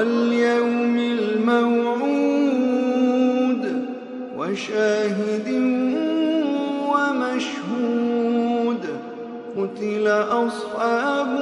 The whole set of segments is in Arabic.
واليوم الموعود وشاهد ومشهود قتل أصحاب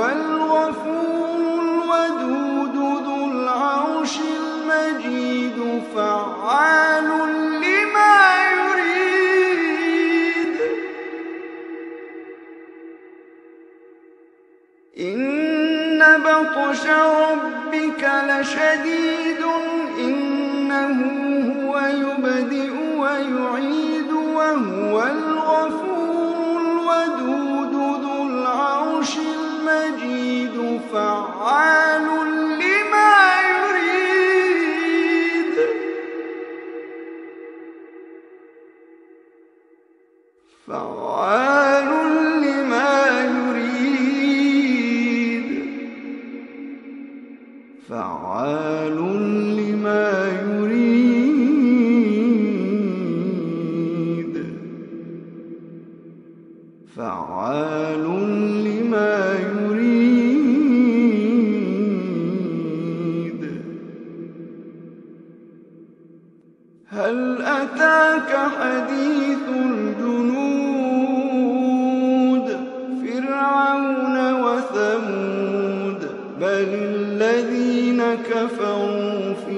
الودود ذو العرش المجيد فعال لما يريد. إن بطش ربك لشديد أتاك حديث الجنود فرعون وثمود بل الذين كفروا في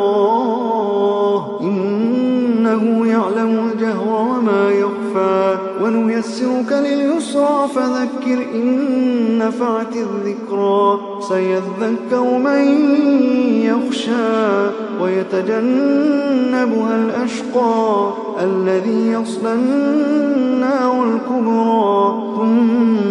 ونيسرك لليسرى فذكر إن نفعت الذكرى. سيذكر من يخشى ويتجنبها الأشقى الذي يصلى النار الكبرى. ثم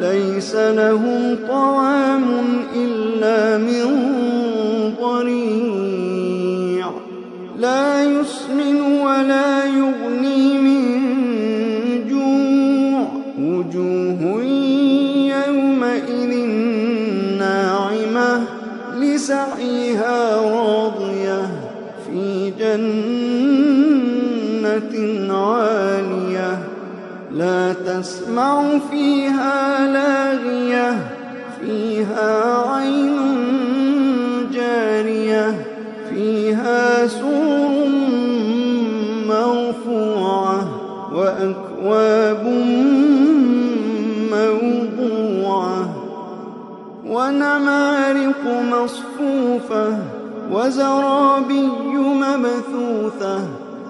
ليس لهم طعام إلا من ضريع. لا تسمع فيها لاغية فيها عين جارية فيها سور مرفوعة وأكواب موضوعة ونمارق مصفوفة وزرابي مبثوثة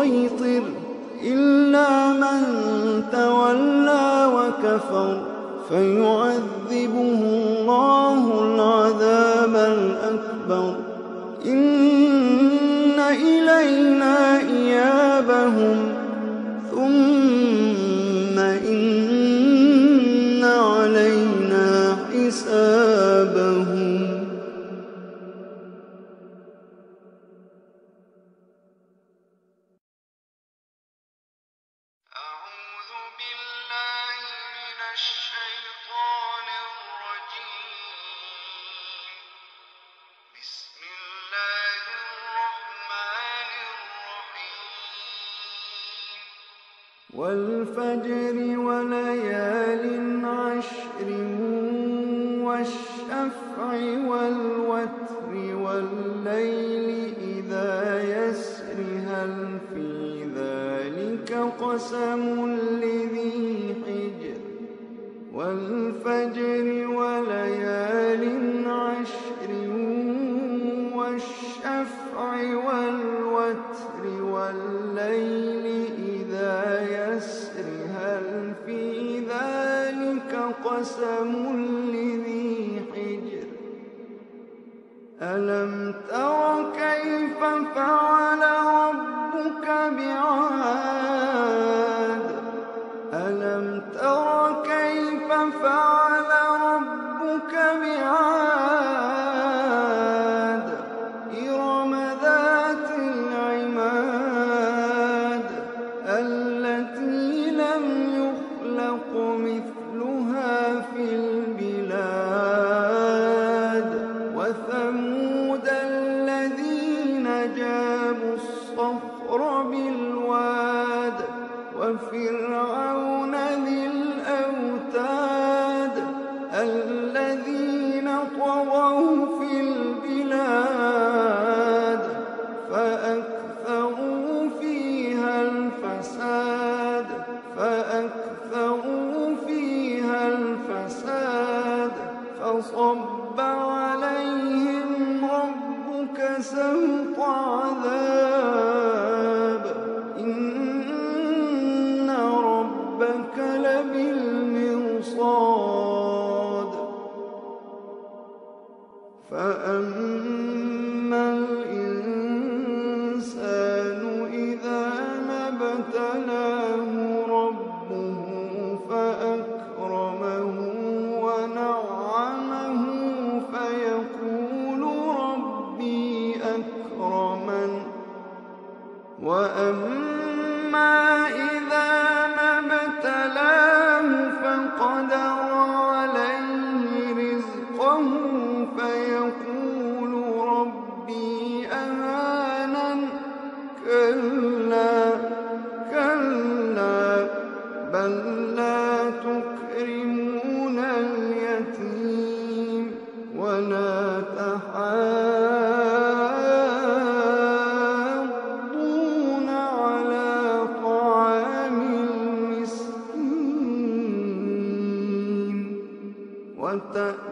بمسيطر إلا من تولى وكفر فيعذبه الله والفجر وليال عشر والشفع والوتر والليل إذا يسر هل في ذلك قسم لذي حجر؟ والفجر وليال عشر والشفع والوتر والليل قسم لذي حجر. ألم تر كيف فعل وأما وتأتي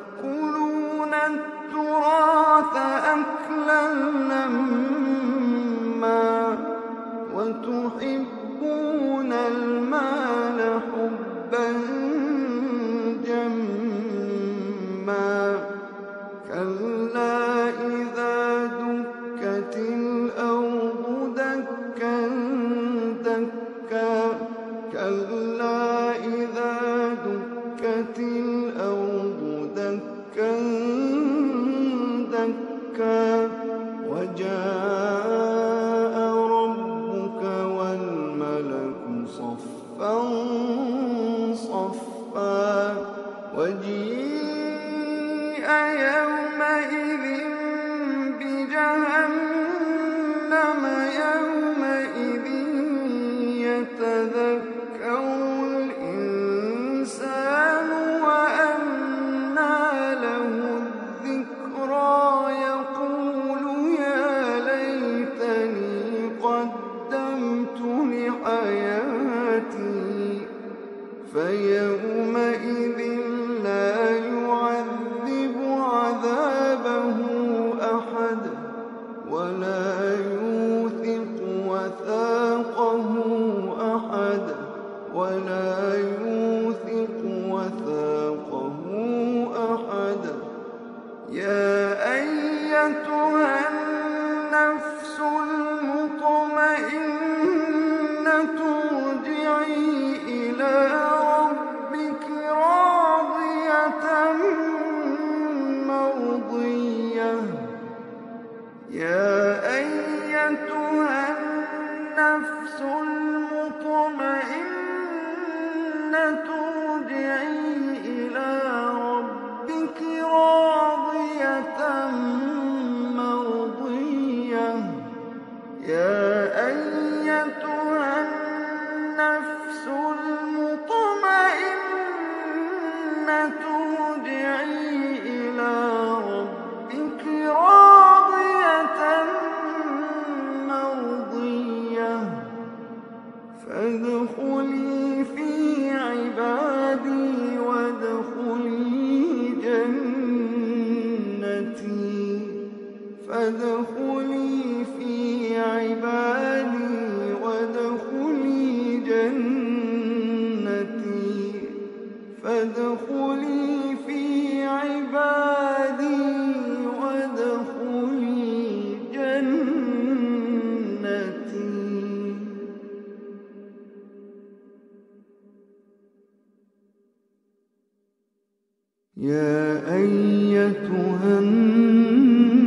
يا أيتها النفس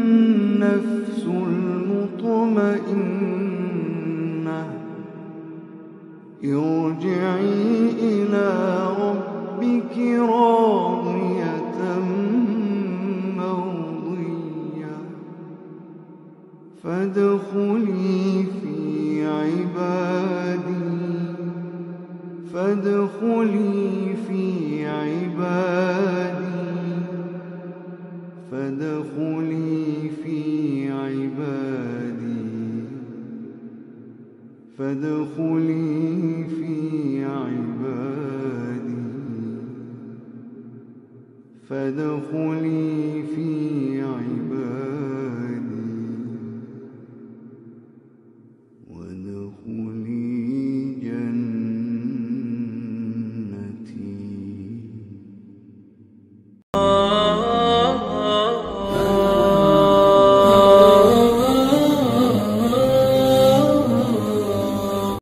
المطمئنة ارجعي إلى ربك راضية فادخلي في عبادي. فادخلي في عبادي. فادخلي في عبادي.